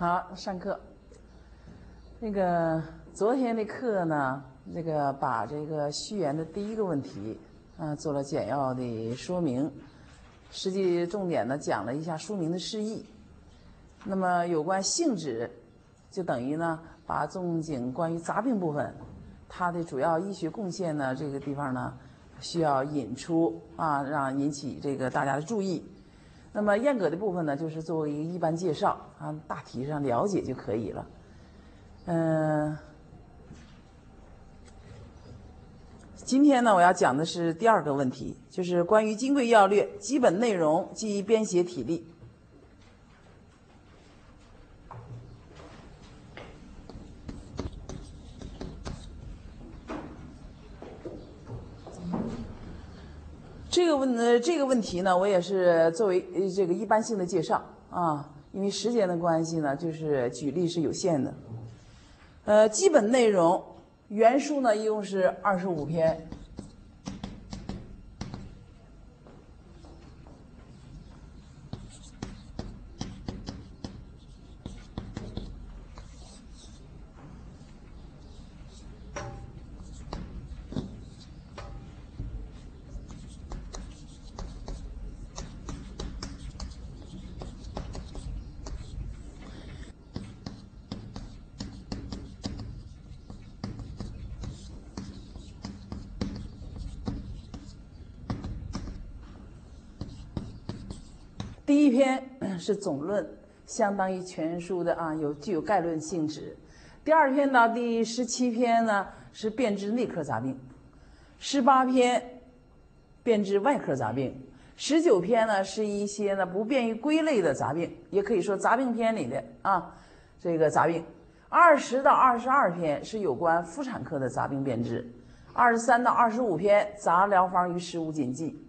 好，上课。那个昨天的课呢，这个把这个序言的第一个问题，啊，做了简要的说明。实际重点呢，讲了一下书名的释义。那么有关性质，就等于呢，把仲景关于杂病部分，它的主要医学贡献呢，这个地方呢，需要引出啊，让引起这个大家的注意。那么燕葛的部分呢，就是作为一个一般介绍啊，大体上了解就可以了。嗯，今天呢，我要讲的是第二个问题，就是关于《金匮要略》基本内容及编写体例。这个问呃这个问题呢，我也是作为这个一般性的介绍啊，因为时间的关系呢，就是举例是有限的。呃，基本内容原书呢一共是二十五篇。第一篇是总论，相当于全书的啊，有具有概论性质。第二篇到第十七篇呢是辨知内科杂病，十八篇辨知外科杂病，十九篇呢是一些呢不便于归类的杂病，也可以说杂病篇里的啊这个杂病。二十到二十二篇是有关妇产科的杂病辨知，二十三到二十五篇杂疗方与食物禁忌。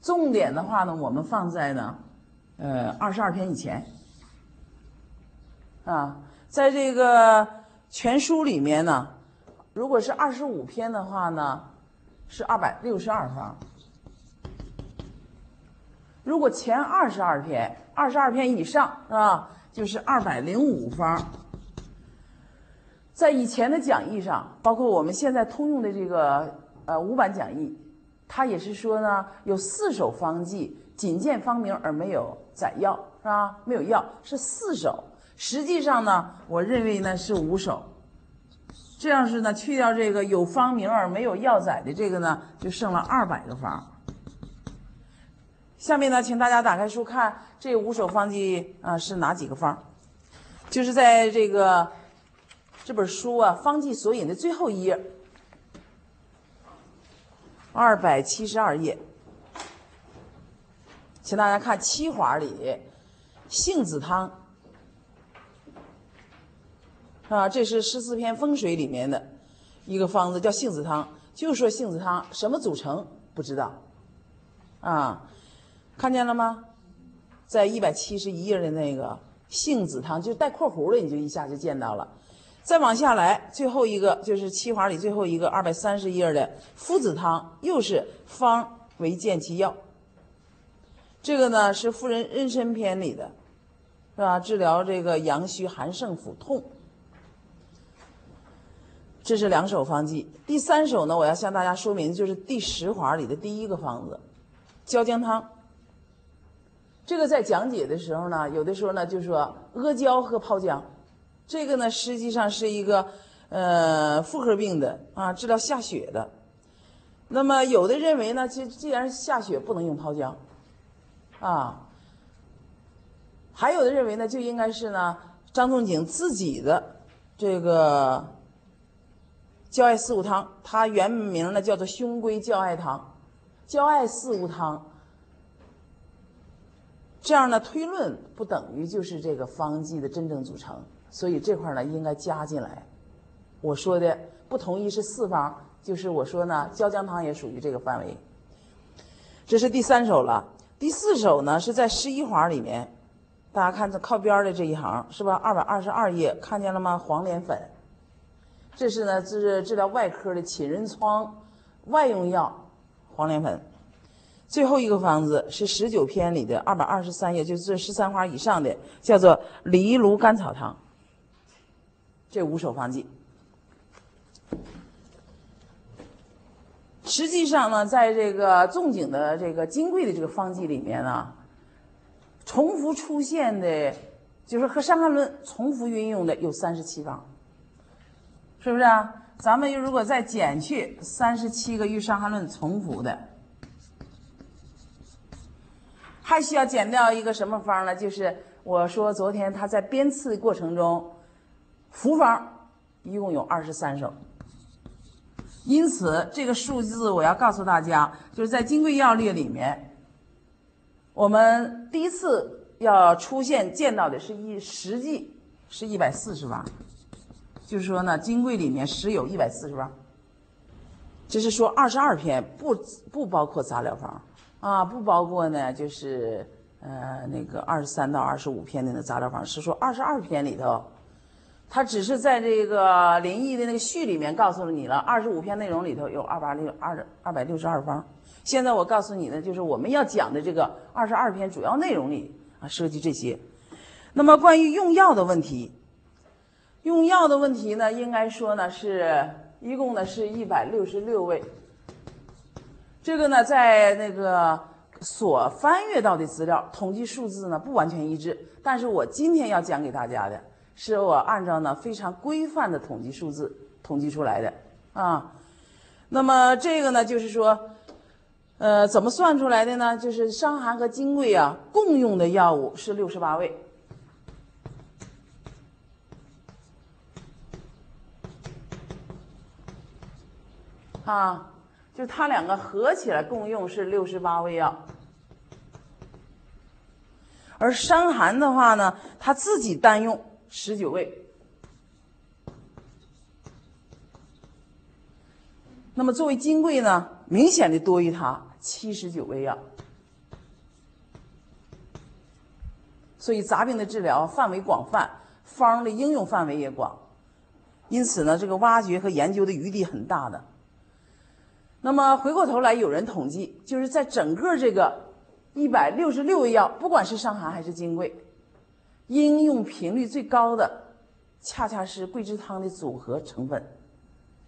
重点的话呢，我们放在呢。呃，二十二篇以前，啊，在这个全书里面呢，如果是二十五篇的话呢，是二百六十二方；如果前二十二篇，二十二篇以上是吧，就是二百零五方。在以前的讲义上，包括我们现在通用的这个呃五版讲义，它也是说呢，有四首方剂。仅见方名而没有载药，是吧？没有药是四首，实际上呢，我认为呢是五首。这样是呢，去掉这个有方名而没有药载的这个呢，就剩了二百个方。下面呢，请大家打开书看这五首方剂啊是哪几个方？就是在这个这本书啊方剂索引的最后一页，二百七十二页。请大家看七华里，杏子汤啊，这是十四篇风水里面的一个方子，叫杏子汤。就说杏子汤什么组成不知道啊？看见了吗？在一百七十一页的那个杏子汤，就带括弧的，你就一下就见到了。再往下来，最后一个就是七华里最后一个二百三十页的附子汤，又是方为健其药。这个呢是《妇人妊娠篇》里的，是吧？治疗这个阳虚寒盛腹痛。这是两首方剂。第三首呢，我要向大家说明，就是第十华里的第一个方子，焦姜汤。这个在讲解的时候呢，有的时候呢就说阿胶和泡姜，这个呢实际上是一个呃妇科病的啊，治疗下血的。那么有的认为呢，既既然下血不能用泡姜。啊，还有的认为呢，就应该是呢，张仲景自己的这个焦艾四物汤，它原名呢叫做胸归焦艾汤，焦艾四物汤。这样呢推论不等于就是这个方剂的真正组成，所以这块呢应该加进来。我说的不同意是四方，就是我说呢焦姜汤也属于这个范围。这是第三首了。第四首呢是在十一环里面，大家看这靠边的这一行是吧？二百二十二页看见了吗？黄连粉，这是呢这是治疗外科的起人疮外用药，黄连粉。最后一个方子是十九篇里的二百二十三页，就是这十三花以上的，叫做藜芦甘草汤。这五手方剂，实际上呢，在这个仲景的这个金匮的这个方剂里面呢，重复出现的，就是和《伤寒论》重复运用的有三十七方，是不是啊？咱们如果再减去三十七个与《伤寒论》重复的。还需要减掉一个什么方呢？就是我说昨天他在编次过程中，服方一共有二十三首，因此这个数字我要告诉大家，就是在《金匮要略》里面，我们第一次要出现见到的是一实际是一百四十万，就是说呢，《金匮》里面实有一百四十万，这是说二十二篇不不包括杂疗方。啊，不包括呢，就是呃那个二十三到二十五篇的那杂疗方，是说二十二篇里头，他只是在这个林毅的那个序里面告诉了你了，二十五篇内容里头有二百六二二百六十二方。现在我告诉你的就是我们要讲的这个二十二篇主要内容里啊涉及这些。那么关于用药的问题，用药的问题呢，应该说呢是一共呢是一百六十六位。这个呢，在那个所翻阅到的资料统计数字呢不完全一致，但是我今天要讲给大家的是我按照呢非常规范的统计数字统计出来的啊。那么这个呢，就是说，呃，怎么算出来的呢？就是伤寒和金匮啊共用的药物是六十八味啊。就它两个合起来共用是六十八味药，而伤寒的话呢，它自己单用十九味。那么作为金贵呢，明显的多于它七十九味药。所以杂病的治疗范围广泛，方的应用范围也广，因此呢，这个挖掘和研究的余地很大的。那么回过头来，有人统计，就是在整个这个一百六十六味药，不管是伤寒还是金匮，应用频率最高的，恰恰是桂枝汤的组合成分。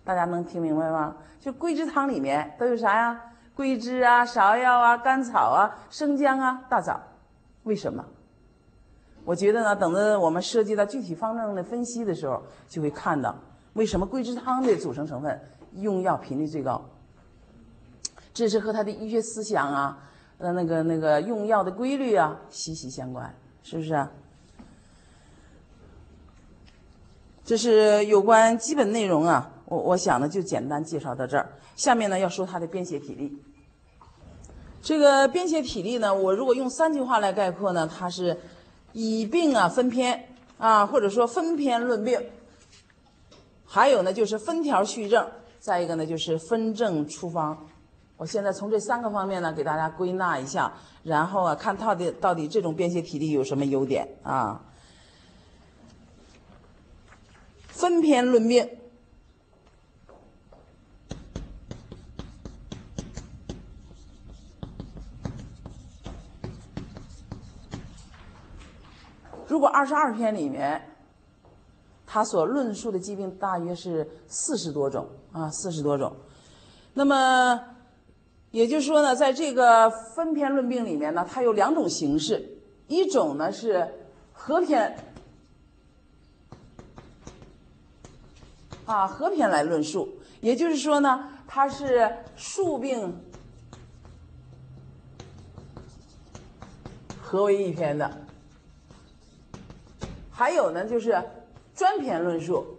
大家能听明白吗？就桂枝汤里面都有啥呀？桂枝啊、芍药啊、甘草啊、生姜啊、大枣。为什么？我觉得呢，等着我们涉及到具体方正的分析的时候，就会看到为什么桂枝汤的组成成分用药频率最高。这是和他的医学思想啊，呃，那个那个用药的规律啊息息相关，是不是？这是有关基本内容啊，我我想呢就简单介绍到这儿。下面呢要说它的编写体例。这个编写体例呢，我如果用三句话来概括呢，它是以病啊分篇啊，或者说分篇论病，还有呢就是分条叙证，再一个呢就是分证出方。我现在从这三个方面呢，给大家归纳一下，然后啊，看到底到底这种编写体例有什么优点啊？分篇论病，如果二十二篇里面，他所论述的疾病大约是四十多种啊，四十多种，那么。也就是说呢，在这个分篇论病里面呢，它有两种形式，一种呢是合篇，啊合篇来论述，也就是说呢，它是数病合为一篇的；还有呢就是专篇论述，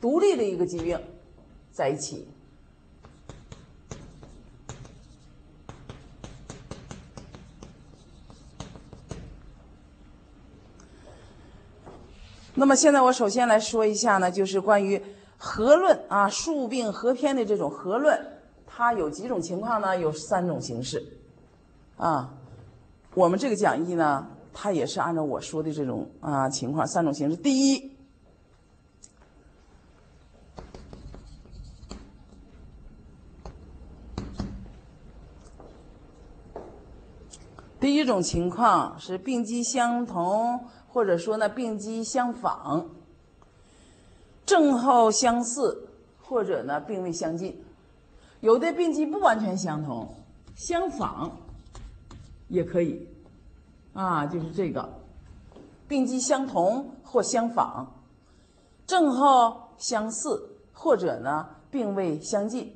独立的一个疾病在一起。那么现在我首先来说一下呢，就是关于合论啊，数病合篇的这种合论，它有几种情况呢？有三种形式，啊，我们这个讲义呢，它也是按照我说的这种啊情况，三种形式。第一，第一种情况是病机相同，或者说呢病机相仿，症候相似，或者呢病位相近。有的病机不完全相同，相仿也可以，啊，就是这个病机相同或相仿，症候相似，或者呢病位相近，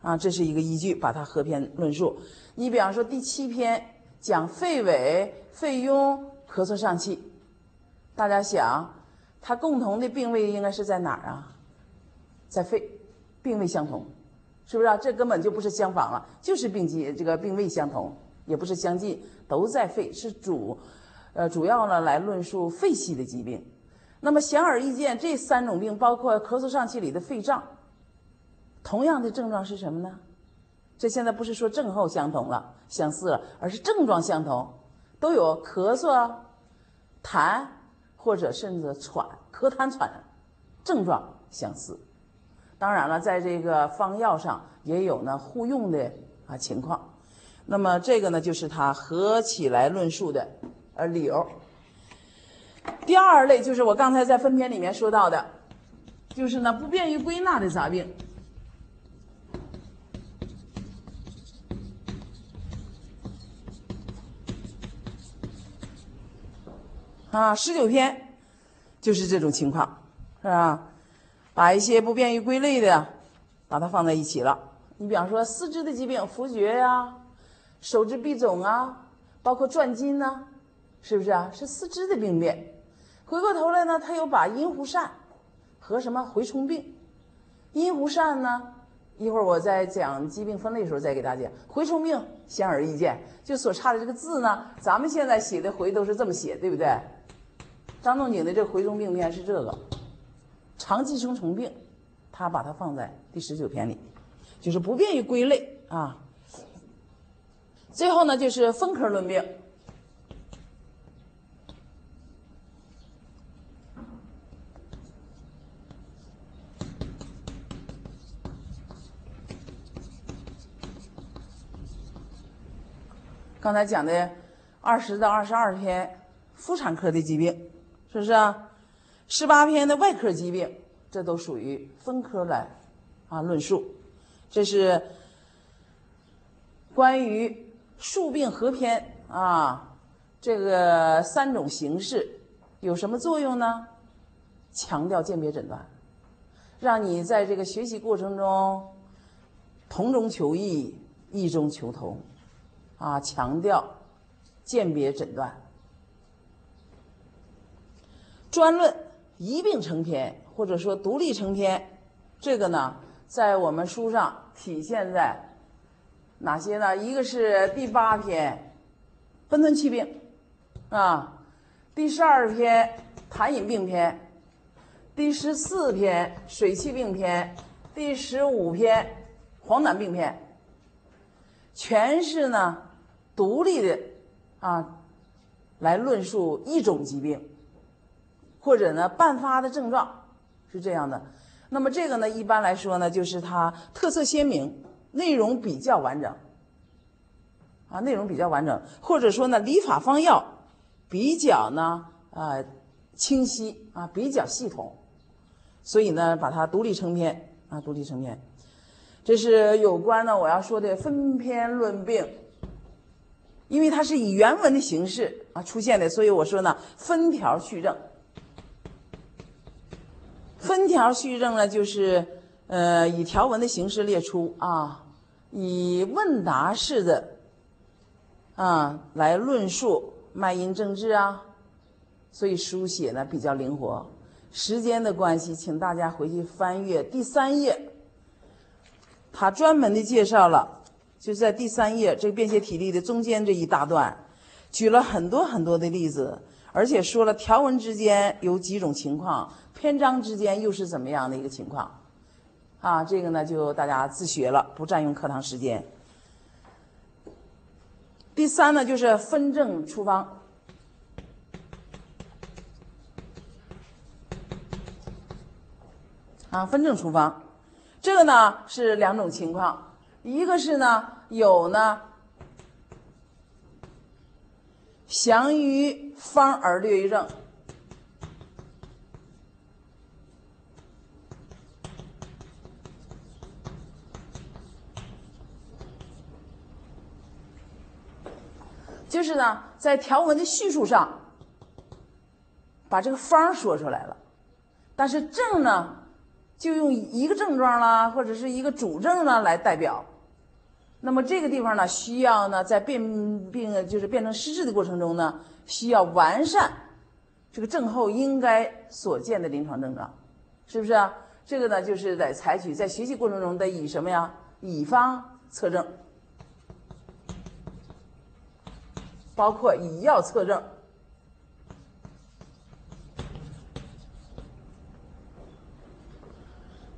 啊，这是一个依据，把它合篇论述。你比方说第七篇讲肺痿、肺痈、咳嗽上气，大家想，它共同的病位应该是在哪儿啊？在肺，病位相同。是不是啊？这根本就不是相仿了，就是病机这个病位相同，也不是相近，都在肺，是主，呃，主要呢来论述肺系的疾病。那么显而易见，这三种病包括咳嗽上气里的肺胀，同样的症状是什么呢？这现在不是说症候相同了、相似了，而是症状相同，都有咳嗽、痰或者甚至喘、咳痰喘，症状相似。当然了，在这个方药上也有呢互用的啊情况，那么这个呢就是它合起来论述的呃理由。第二类就是我刚才在分篇里面说到的，就是呢不便于归纳的杂病。啊，十九篇就是这种情况，是吧？把一些不便于归类的，把它放在一起了。你比方说四肢的疾病，浮厥呀，手指臂肿啊，包括转筋呐，是不是啊？是四肢的病变。回过头来呢，他又把阴湖疝和什么蛔虫病。阴湖疝呢，一会儿我在讲疾病分类的时候再给大家讲。蛔虫病显而易见，就所差的这个字呢，咱们现在写的蛔都是这么写，对不对？张仲景的这蛔虫病篇是这个。肠寄生虫病，他把它放在第十九篇里，就是不便于归类啊。最后呢，就是分科论病。刚才讲的二十到二十二篇妇产科的疾病，是不是啊？十八篇的外科疾病，这都属于分科来啊论述。这是关于数病合篇啊，这个三种形式有什么作用呢？强调鉴别诊断，让你在这个学习过程中同中求异，异中求同啊，强调鉴别诊断，专论。一并成篇，或者说独立成篇，这个呢，在我们书上体现在哪些呢？一个是第八篇，分吞气病，啊，第十二篇痰饮病篇，第十四篇水气病篇，第十五篇黄疸病篇，全是呢独立的啊，来论述一种疾病。或者呢，伴发的症状是这样的。那么这个呢，一般来说呢，就是它特色鲜明，内容比较完整，啊，内容比较完整，或者说呢，理法方药比较呢，呃，清晰啊，比较系统，所以呢，把它独立成篇啊，独立成篇。这是有关呢我要说的分篇论病，因为它是以原文的形式啊出现的，所以我说呢，分条序证。分条序证呢，就是呃以条文的形式列出啊，以问答式的啊来论述卖淫政治啊，所以书写呢比较灵活。时间的关系，请大家回去翻阅第三页，他专门的介绍了，就在第三页这个便携体例的中间这一大段，举了很多很多的例子，而且说了条文之间有几种情况。篇章之间又是怎么样的一个情况？啊，这个呢就大家自学了，不占用课堂时间。第三呢就是分证处方。啊，分证处方，这个呢是两种情况，一个是呢有呢详于方而略于正。就是呢，在条文的叙述上，把这个方说出来了，但是症呢，就用一个症状啦，或者是一个主症呢来代表。那么这个地方呢，需要呢，在辨病就是变成失智的过程中呢，需要完善这个症候应该所见的临床症状，是不是啊？这个呢，就是在采取在学习过程中得以什么呀？以方测证。包括以药测证，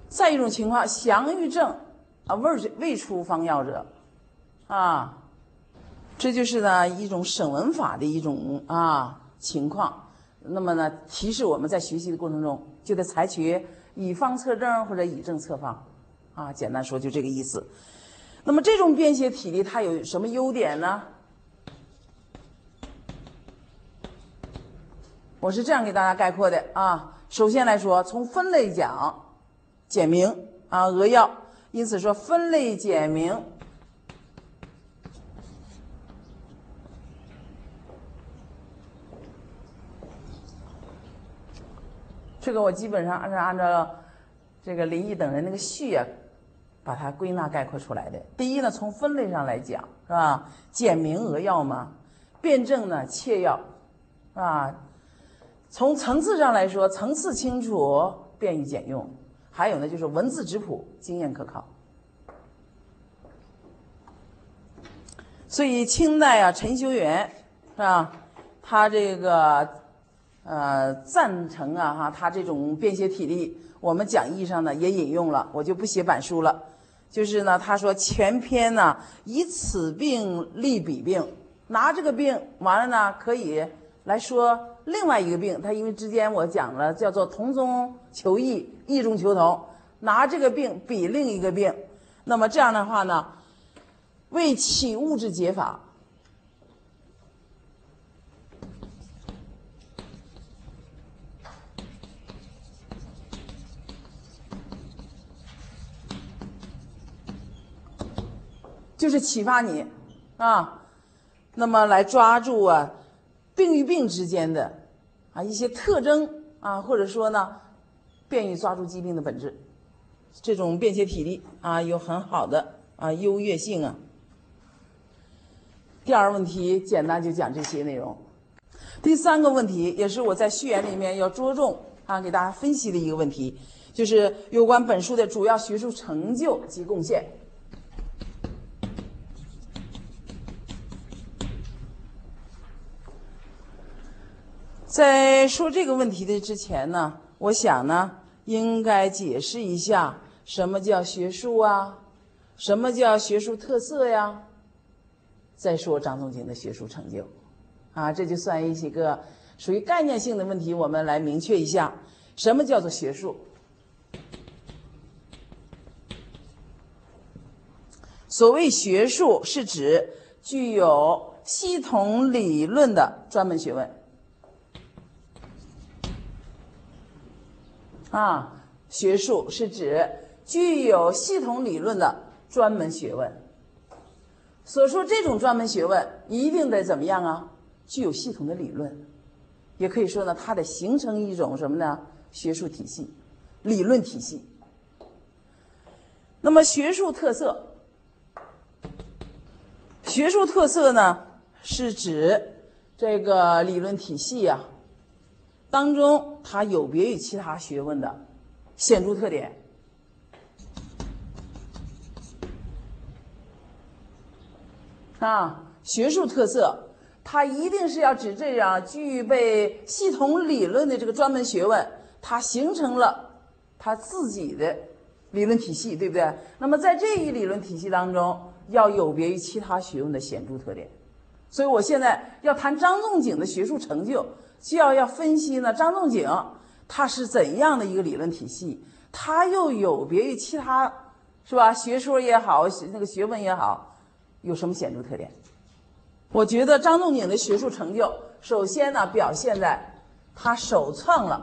再一种情况，详于症啊，未未出方药者，啊，这就是呢一种省文法的一种啊情况。那么呢，提示我们在学习的过程中，就得采取以方测证或者以证测方，啊，简单说就这个意思。那么这种编写体例它有什么优点呢？我是这样给大家概括的啊。首先来说，从分类讲，简明啊，扼要。因此说分类简明。这个我基本上是按照这个林毅等人那个序啊，把它归纳概括出来的。第一呢，从分类上来讲，是吧？简明扼要嘛，辩证呢切要，啊。从层次上来说，层次清楚，便于简用；还有呢，就是文字质朴，经验可靠。所以清代啊，陈修元是吧？他这个呃赞成啊哈，他这种便携体例，我们讲义上呢也引用了，我就不写板书了。就是呢，他说全篇呢以此病立彼病，拿这个病完了呢可以。来说另外一个病，它因为之间我讲了叫做同中求异，异中求同，拿这个病比另一个病，那么这样的话呢，为起物质解法，就是启发你啊，那么来抓住啊。病与病之间的啊一些特征啊，或者说呢，便于抓住疾病的本质，这种便携体力啊有很好的啊优越性啊。第二问题简单就讲这些内容。第三个问题也是我在序言里面要着重啊给大家分析的一个问题，就是有关本书的主要学术成就及贡献。在说这个问题的之前呢，我想呢，应该解释一下什么叫学术啊，什么叫学术特色呀。再说张仲景的学术成就，啊，这就算一些个属于概念性的问题，我们来明确一下，什么叫做学术？所谓学术，是指具有系统理论的专门学问。啊，学术是指具有系统理论的专门学问。所说这种专门学问，一定得怎么样啊？具有系统的理论，也可以说呢，它得形成一种什么呢？学术体系、理论体系。那么学术特色，学术特色呢，是指这个理论体系呀。当中，它有别于其他学问的显著特点啊，学术特色，它一定是要指这样具备系统理论的这个专门学问，它形成了它自己的理论体系，对不对？那么在这一理论体系当中，要有别于其他学问的显著特点。所以我现在要谈张仲景的学术成就。就要要分析呢，张仲景他是怎样的一个理论体系？他又有别于其他，是吧？学说也好，那个学问也好，有什么显著特点？我觉得张仲景的学术成就，首先呢表现在他首创了，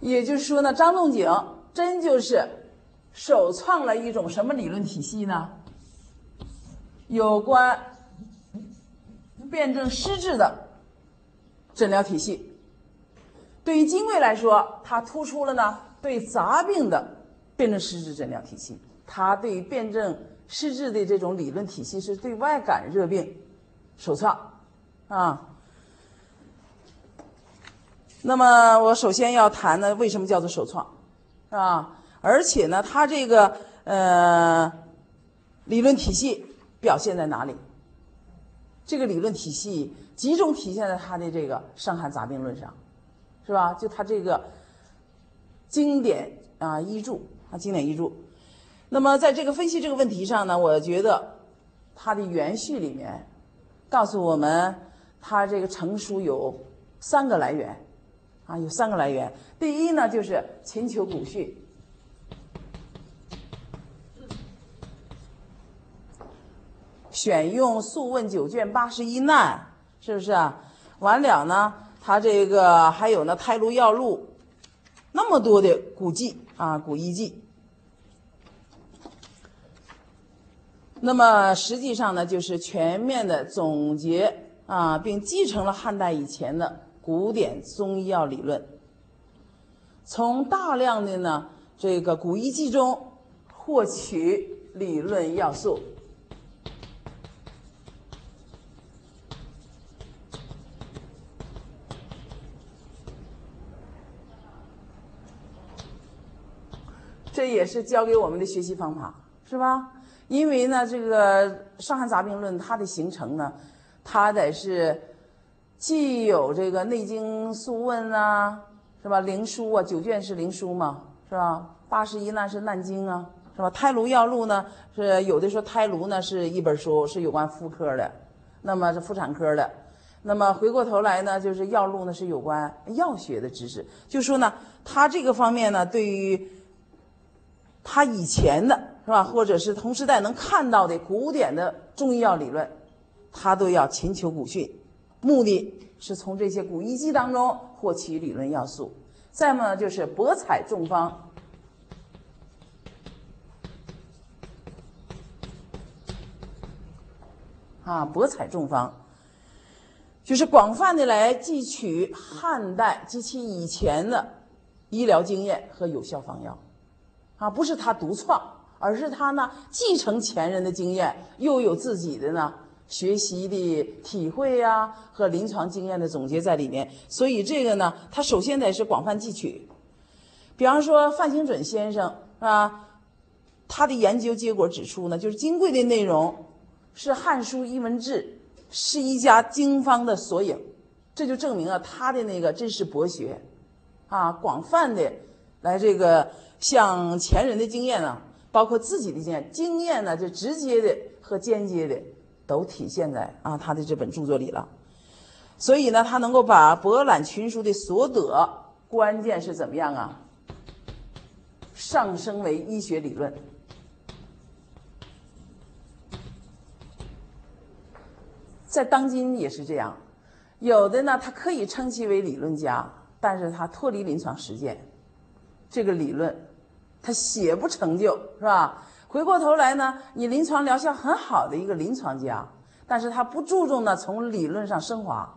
也就是说呢，张仲景真就是首创了一种什么理论体系呢？有关辩证施治的诊疗体系。对于金匮来说，他突出了呢对杂病的辩证施治诊疗体系。他对于辩证施治的这种理论体系是对外感热病首创啊。那么我首先要谈呢，为什么叫做首创，啊？而且呢，他这个呃理论体系。表现在哪里？这个理论体系集中体现在他的这个《伤寒杂病论》上，是吧？就他这个经典啊医著啊经典医著。那么在这个分析这个问题上呢，我觉得他的原序里面告诉我们，他这个成书有三个来源啊，有三个来源。第一呢，就是秦求古训。选用《素问》九卷八十一难，是不是啊？完了呢，他这个还有呢《胎颅要录》，那么多的古籍啊，古医记。那么实际上呢，就是全面的总结啊，并继承了汉代以前的古典中医药理论，从大量的呢这个古医记中获取理论要素。这也是教给我们的学习方法，是吧？因为呢，这个《伤寒杂病论》它的形成呢，它得是既有这个《内经》《素问》啊，是吧？灵书啊，九卷是灵书嘛，是吧？八十一难是难经啊，是吧？《胎炉要录》呢，是有的说胎炉呢是一本书，是有关妇科的，那么是妇产科的。那么回过头来呢，就是药录呢是有关药学的知识。就说呢，它这个方面呢，对于他以前的是吧，或者是同时代能看到的古典的中医药理论，他都要勤求古训，目的是从这些古医籍当中获取理论要素。再么就是博采众方，啊，博采众方，就是广泛的来汲取汉代及其以前的医疗经验和有效方药。啊，不是他独创，而是他呢继承前人的经验，又有自己的呢学习的体会呀和临床经验的总结在里面。所以这个呢，他首先得是广泛汲取。比方说范兴准先生是吧？他的研究结果指出呢，就是金匮的内容是《汉书·艺文志》是一家经方的索引，这就证明了他的那个真实博学，啊，广泛的来这个。像前人的经验呢，包括自己的经验，经验呢就直接的和间接的都体现在啊他的这本著作里了。所以呢，他能够把博览群书的所得，关键是怎么样啊？上升为医学理论。在当今也是这样，有的呢，他可以称其为理论家，但是他脱离临床实践，这个理论。他写不成就是吧？回过头来呢，你临床疗效很好的一个临床家，但是他不注重呢从理论上升华，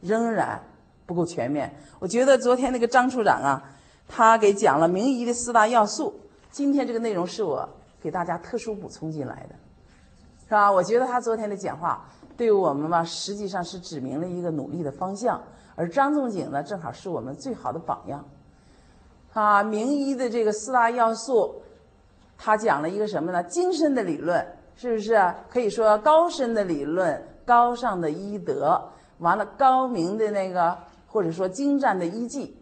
仍然不够全面。我觉得昨天那个张处长啊，他给讲了名医的四大要素。今天这个内容是我给大家特殊补充进来的，是吧？我觉得他昨天的讲话对我们嘛，实际上是指明了一个努力的方向，而张仲景呢，正好是我们最好的榜样。啊，名医的这个四大要素，他讲了一个什么呢？精深的理论，是不是可以说高深的理论、高尚的医德？完了，高明的那个或者说精湛的医技。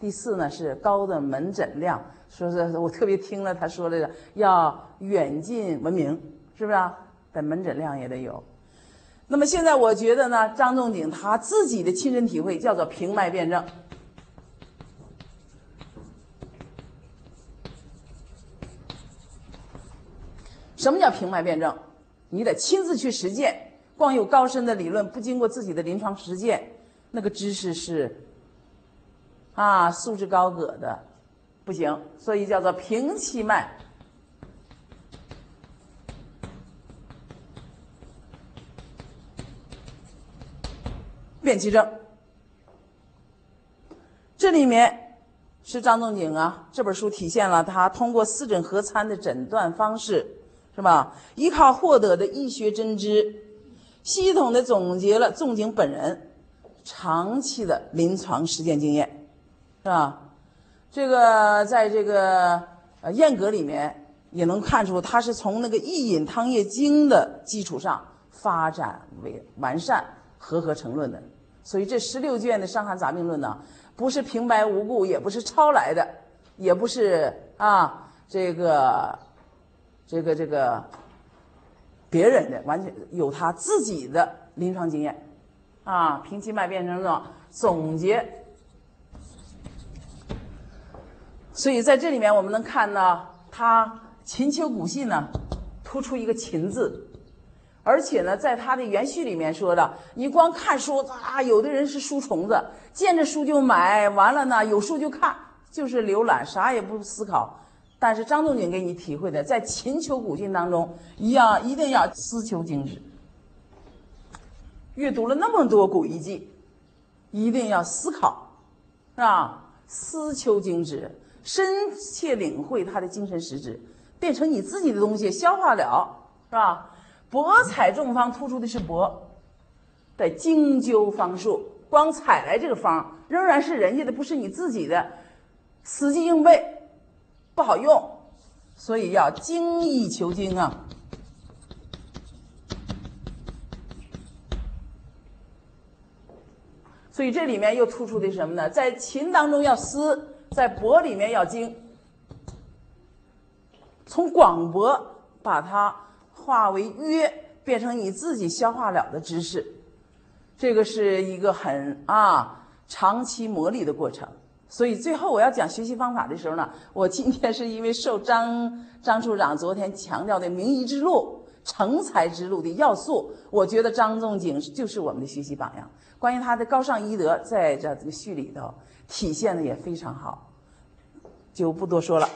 第四呢是高的门诊量，说是我特别听了他说的要远近闻名，是不是？但门诊量也得有。那么现在我觉得呢，张仲景他自己的亲身体会叫做平脉辨证。什么叫平脉辨证？你得亲自去实践。光有高深的理论，不经过自己的临床实践，那个知识是啊素质高阁的，不行。所以叫做平气脉。辨其症，这里面是张仲景啊，这本书体现了他通过四诊合参的诊断方式，是吧？依靠获得的医学真知，系统的总结了仲景本人长期的临床实践经验，是吧？这个在这个呃燕阁里面也能看出，他是从那个一饮汤液经的基础上发展为完善和合成论的。所以这十六卷的《伤寒杂病论》呢，不是平白无故，也不是抄来的，也不是啊这个这个这个别人的，完全有他自己的临床经验啊，平气脉辨证症总结。所以在这里面我们能看到，他秦丘古信呢，突出一个“秦”字。而且呢，在他的原序里面说的，你光看书啊，有的人是书虫子，见着书就买，完了呢，有书就看，就是浏览，啥也不思考。但是张仲景给你体会的，在勤求古今当中，一样一定要思求精致。阅读了那么多古遗迹，一定要思考，是吧？思求精致，深切领会它的精神实质，变成你自己的东西，消化了，是吧？博采众方突出的是博，得精究方术。光采来这个方，仍然是人家的，不是你自己的，死记硬背不好用，所以要精益求精啊。所以这里面又突出的是什么呢？在勤当中要思，在博里面要精，从广博把它。化为约，变成你自己消化了的知识，这个是一个很啊长期磨砺的过程。所以最后我要讲学习方法的时候呢，我今天是因为受张张处长昨天强调的明医之路、成才之路的要素，我觉得张仲景就是我们的学习榜样。关于他的高尚医德，在这这个序里头体现的也非常好，就不多说了。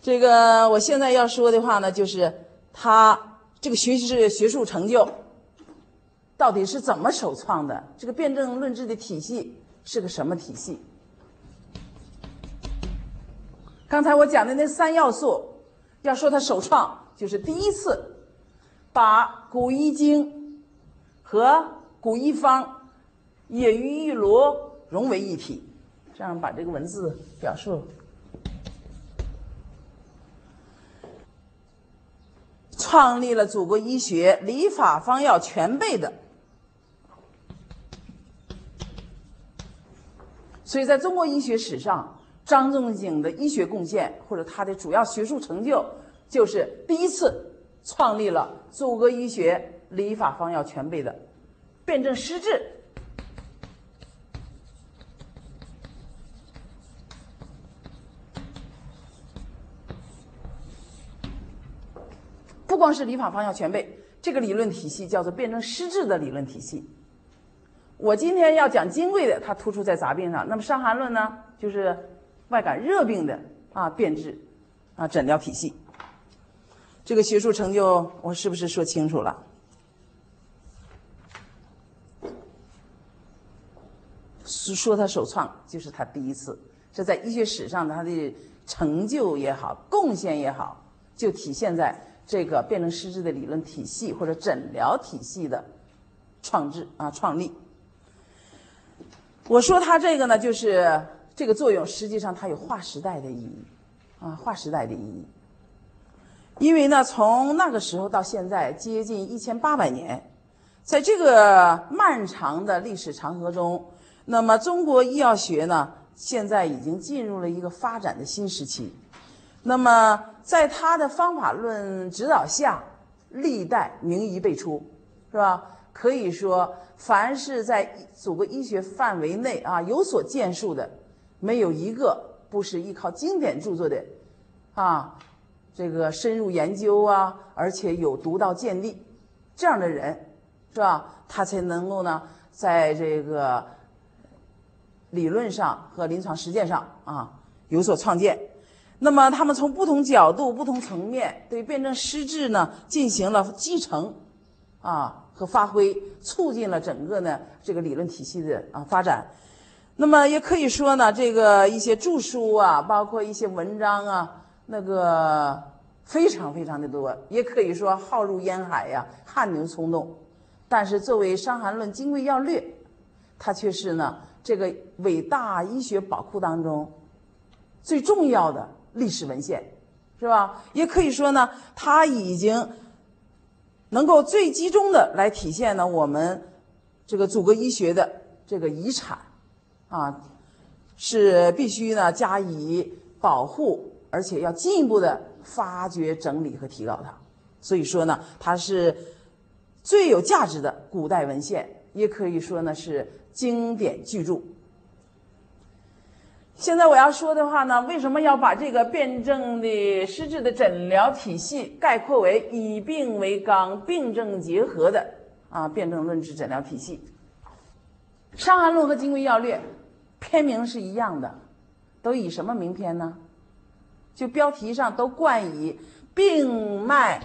这个我现在要说的话呢，就是他这个学习学术成就到底是怎么首创的？这个辩证论治的体系是个什么体系？刚才我讲的那三要素，要说它首创，就是第一次把古医经和古医方也于一炉融为一体，这样把这个文字表述。创立了祖国医学理法方药全备的，所以在中国医学史上，张仲景的医学贡献或者他的主要学术成就，就是第一次创立了祖国医学理法方药全备的辨证施治。不光是理法方药全备，这个理论体系叫做辨证施治的理论体系。我今天要讲金匮的，它突出在杂病上。那么《伤寒论》呢，就是外感热病的啊辨治啊诊疗体系。这个学术成就，我是不是说清楚了？说他首创，就是他第一次，这在医学史上他的成就也好，贡献也好，就体现在。这个辨证施治的理论体系或者诊疗体系的创制啊创立，我说它这个呢，就是这个作用，实际上它有划时代的意义啊，划时代的意义。因为呢，从那个时候到现在接近一千八百年，在这个漫长的历史长河中，那么中国医药学呢，现在已经进入了一个发展的新时期。那么，在他的方法论指导下，历代名医辈出，是吧？可以说，凡是在祖国医学范围内啊有所建树的，没有一个不是依靠经典著作的，啊，这个深入研究啊，而且有独到见地，这样的人，是吧？他才能够呢，在这个理论上和临床实践上啊有所创建。那么，他们从不同角度、不同层面对辩证施治呢进行了继承，啊和发挥，促进了整个呢这个理论体系的啊发展。那么也可以说呢，这个一些著书啊，包括一些文章啊，那个非常非常的多，也可以说浩如烟海呀，汗牛充栋。但是作为《伤寒论》《金匮要略》，它却是呢这个伟大医学宝库当中最重要的。历史文献，是吧？也可以说呢，它已经能够最集中的来体现呢我们这个祖国医学的这个遗产，啊，是必须呢加以保护，而且要进一步的发掘、整理和提高它。所以说呢，它是最有价值的古代文献，也可以说呢是经典巨著。现在我要说的话呢，为什么要把这个辩证的施治的诊疗体系概括为以病为纲、病症结合的啊辩证论治诊疗体系？《伤寒论》和《金匮要略》篇名是一样的，都以什么名篇呢？就标题上都冠以病脉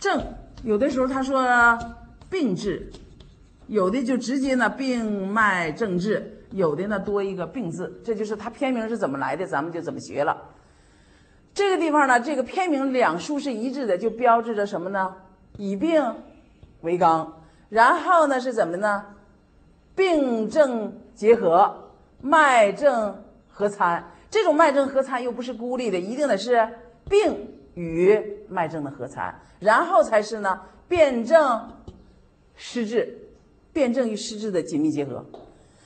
症，有的时候他说病治。有的就直接呢病脉症治，有的呢多一个病字，这就是它片名是怎么来的，咱们就怎么学了。这个地方呢，这个片名两书是一致的，就标志着什么呢？以病为纲，然后呢是怎么呢？病症结合，脉症合参。这种脉症合参又不是孤立的，一定得是病与脉症的合参，然后才是呢辨证施治。辩证与施治的紧密结合，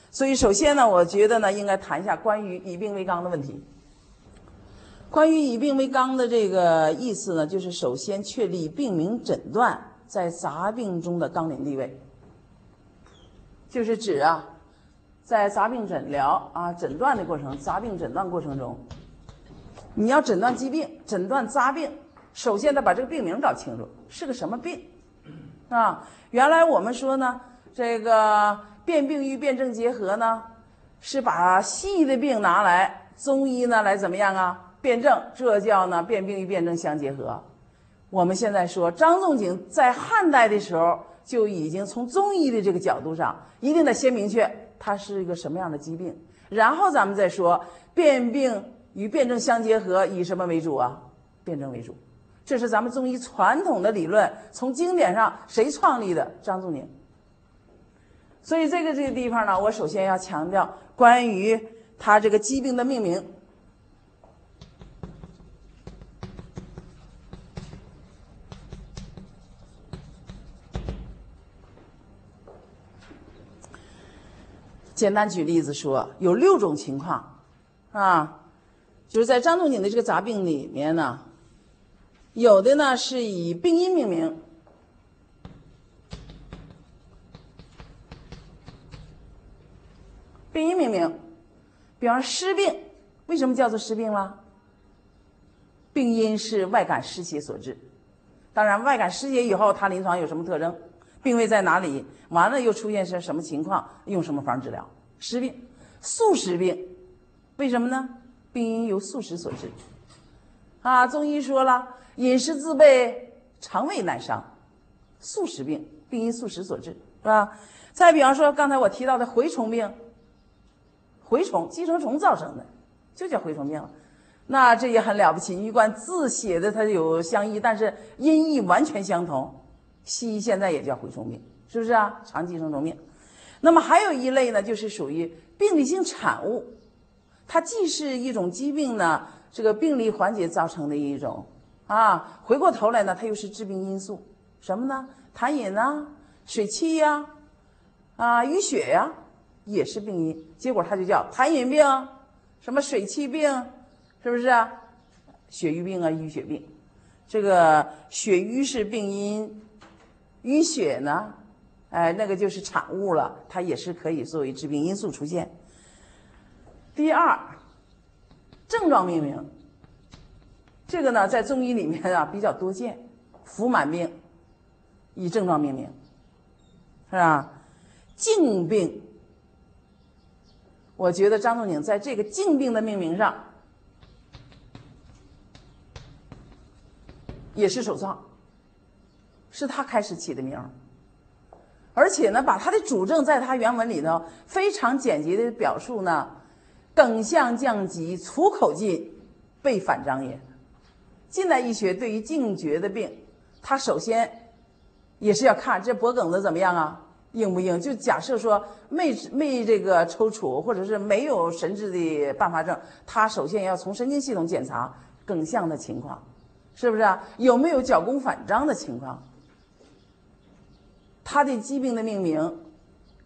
所以首先呢，我觉得呢，应该谈一下关于以病为纲的问题。关于以病为纲的这个意思呢，就是首先确立病名诊断在杂病中的纲领地位，就是指啊，在杂病诊疗啊诊断的过程，杂病诊断过程中，你要诊断疾病、诊断杂病，首先得把这个病名搞清楚是个什么病，啊，原来我们说呢。这个辨病与辨证结合呢，是把西医的病拿来，中医呢来怎么样啊？辨证，这叫呢辨病与辨证相结合。我们现在说张仲景在汉代的时候就已经从中医的这个角度上，一定得先明确它是一个什么样的疾病，然后咱们再说辨病与辨证相结合，以什么为主啊？辨证为主。这是咱们中医传统的理论，从经典上谁创立的？张仲景。所以这个这个地方呢，我首先要强调关于它这个疾病的命名。简单举例子说，有六种情况，啊，就是在张仲景的这个杂病里面呢，有的呢是以病因命名。病因命名，比方湿病，为什么叫做湿病了？病因是外感湿邪所致。当然，外感湿邪以后，它临床有什么特征？病位在哪里？完了又出现是什么情况？用什么方治疗？湿病、素食病，为什么呢？病因由素食所致。啊，中医说了，饮食自备，肠胃难伤，素食病，病因素食所致，是吧？再比方说，刚才我提到的蛔虫病。蛔虫、寄生虫造成的，就叫蛔虫病了。那这也很了不起。你管字写的它有相异，但是音译完全相同。西医现在也叫蛔虫病，是不是啊？肠寄生虫病。那么还有一类呢，就是属于病理性产物，它既是一种疾病呢，这个病理缓解造成的一种啊，回过头来呢，它又是致病因素。什么呢？痰饮啊，水气呀，啊，淤血呀。也是病因，结果它就叫痰饮病，什么水气病，是不是啊？血瘀病啊，淤血病。这个血瘀是病因，淤血呢，哎，那个就是产物了，它也是可以作为致病因素出现。第二，症状命名，这个呢在中医里面啊比较多见，腹满病以症状命名，是吧？静病，我觉得张仲景在这个静病的命名上也是首创，是他开始起的名。而且呢，把他的主症在他原文里头非常简洁的表述呢，梗象降急，粗口尽，被反张也。近代医学对于静绝的病，他首先也是要看这脖梗子怎么样啊，硬不硬？就假设说没没这个抽搐，或者是没有神志的併发症，他首先要从神经系统检查梗象的情况，是不是啊？有没有脚弓反张的情况？他的疾病的命名，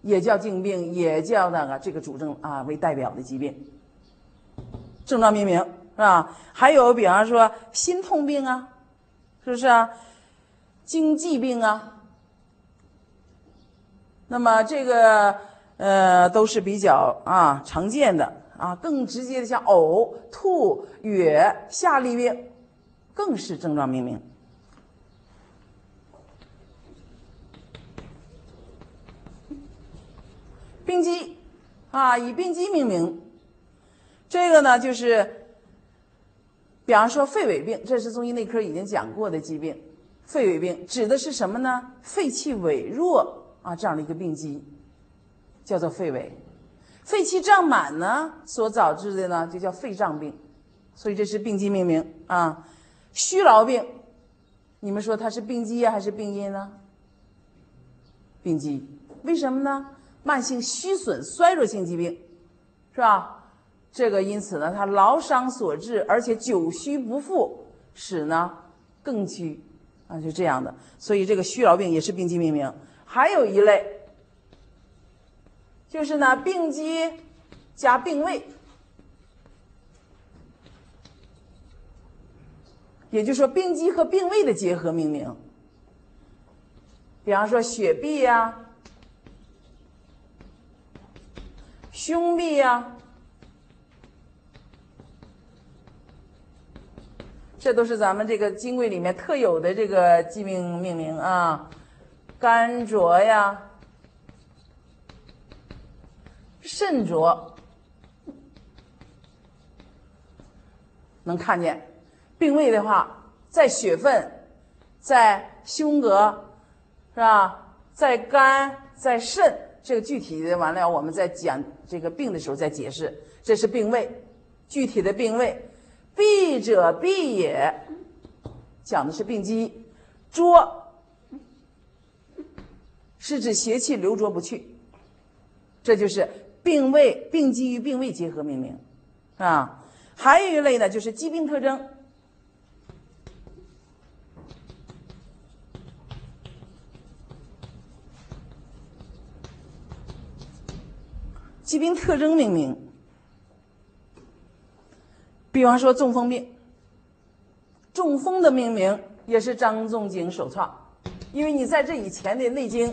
也叫静病，也叫那个这个主症啊为代表的疾病。症状命名是吧？还有比方说心痛病啊，是不是啊？经悸病啊。那么这个呃都是比较啊常见的啊，更直接的像呕、吐、哕、下痢病，更是症状命名。病机，啊，以病机命名。这个呢，就是，比方说肺痿病，这是中医内科已经讲过的疾病。肺痿病指的是什么呢？肺气痿弱啊，这样的一个病机，叫做肺痿。肺气胀满呢，所导致的呢，就叫肺胀病。所以这是病机命名啊。虚劳病，你们说它是病机呀，还是病因呢？病机，为什么呢？慢性虚损衰弱性疾病，是吧？这个因此呢，它劳伤所致，而且久虚不复，使呢更虚，啊，就这样的。所以这个虚劳病也是病机命名。还有一类，就是呢病机加病位，也就是说病机和病位的结合命名。比方说血闭呀。胸痹呀，这都是咱们这个金匮里面特有的这个疾病命名啊。肝浊呀，肾浊，能看见。病位的话，在血分，在胸膈，是吧？在肝，在肾。这个具体的完了，我们在讲这个病的时候再解释。这是病位，具体的病位，痹者痹也，讲的是病机。浊是指邪气流浊不去，这就是病位，病机与病位结合命名，啊。还有一类呢，就是疾病特征。疾病特征命名，比方说中风病，中风的命名也是张仲景首创，因为你在这以前的《内经》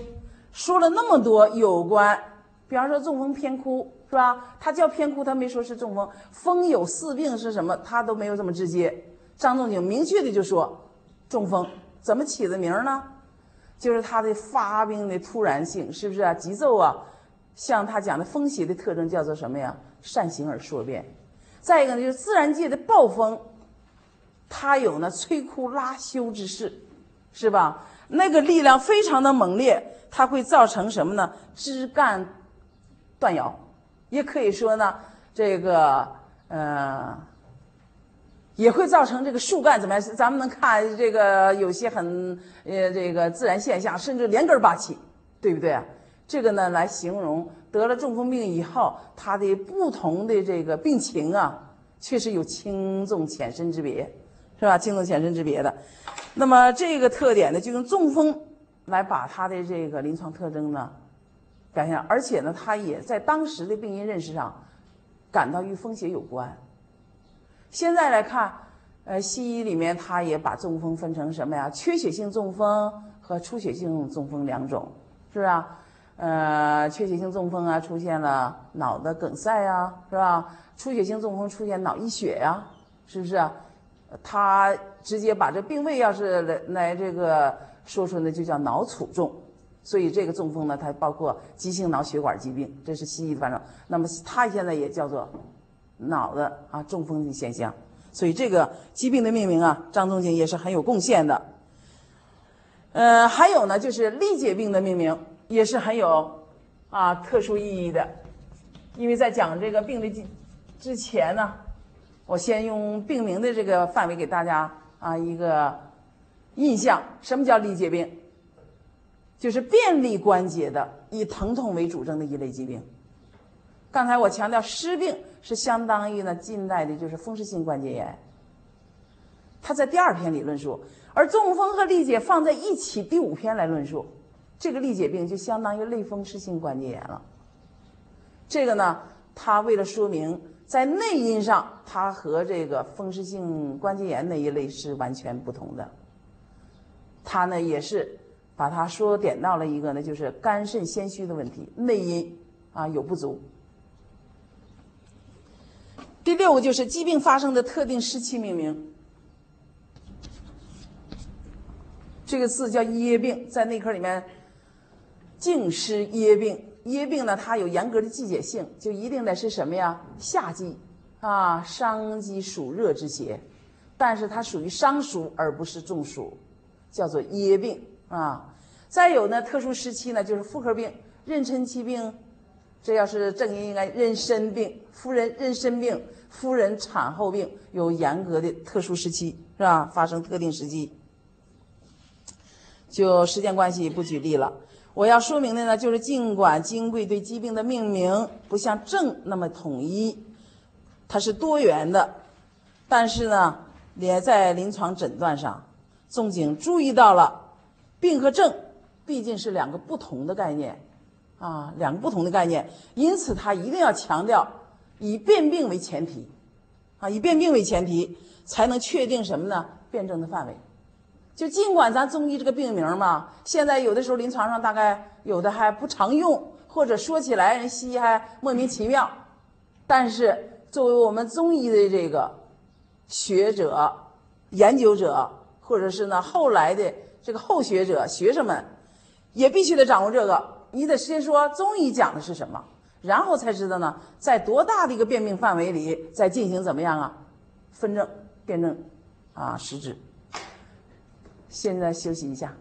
说了那么多有关，比方说中风偏枯是吧？他叫偏枯，他没说是中风。风有四病是什么？他都没有这么直接。张仲景明确的就说，中风怎么起的名呢？就是他的发病的突然性，是不是啊？急骤啊？像他讲的风邪的特征叫做什么呀？善行而说变。再一个呢，就是自然界的暴风，它有呢摧枯拉朽之势，是吧？那个力量非常的猛烈，它会造成什么呢？枝干断摇，也可以说呢，这个呃，也会造成这个树干怎么样？咱们能看这个有些很呃这个自然现象，甚至连根拔起，对不对啊？这个呢，来形容得了中风病以后，他的不同的这个病情啊，确实有轻重浅深之别，是吧？轻重浅深之别的。那么这个特点呢，就用中风来把他的这个临床特征呢表现，而且呢，他也在当时的病因认识上感到与风邪有关。现在来看，呃，西医里面他也把中风分成什么呀？缺血性中风和出血性中风两种，是不是啊？呃，缺血性中风啊，出现了脑的梗塞啊，是吧？出血性中风出现脑溢血呀，是不是？他直接把这病位要是来来这个说出来，就叫脑卒中。所以这个中风呢，它包括急性脑血管疾病，这是西医的范畴。那么它现在也叫做脑的啊中风的现象。所以这个疾病的命名啊，张仲景也是很有贡献的。呃，还有呢，就是痢疾病的命名也是很有啊特殊意义的，因为在讲这个病的之之前呢，我先用病名的这个范围给大家啊一个印象，什么叫痢疾病？就是便利关节的以疼痛为主症的一类疾病。刚才我强调湿病是相当于呢近代的就是风湿性关节炎，它在第二篇里论述，而中风和痢疾放在一起第五篇来论述，这个痢疾病就相当于类风湿性关节炎了。这个呢，它为了说明在内因上，它和这个风湿性关节炎那一类是完全不同的，它呢也是。把它说点到了一个呢，就是肝肾先虚的问题，内因啊有不足。第六个就是疾病发生的特定时期命名，这个字叫噎病，在内科里面，静湿噎病。耶病呢，它有严格的季节性，就一定得是什么呀？夏季啊，伤及暑热之邪，但是它属于伤暑而不是中暑，叫做耶病。啊，再有呢，特殊时期呢，就是妇科病、妊娠期病，这要是正音应该妊娠病，夫人妊娠病，夫人产后病有严格的特殊时期，是吧？发生特定时期，就时间关系不举例了。我要说明的呢，就是尽管金匮对疾病的命名不像症那么统一，它是多元的，但是呢，也在临床诊断上，仲景注意到了。病和症毕竟是两个不同的概念，啊，两个不同的概念，因此他一定要强调以辨病为前提，啊，以辨病为前提才能确定什么呢？辨证的范围。就尽管咱中医这个病名嘛，现在有的时候临床上大概有的还不常用，或者说起来人西医还莫名其妙，但是作为我们中医的这个学者、研究者，或者是呢后来的。这个后学者、学生们也必须得掌握这个。你得先说中医讲的是什么，然后才知道呢，在多大的一个辨病范围里再进行怎么样啊？分证、辨证啊，实质。现在休息一下。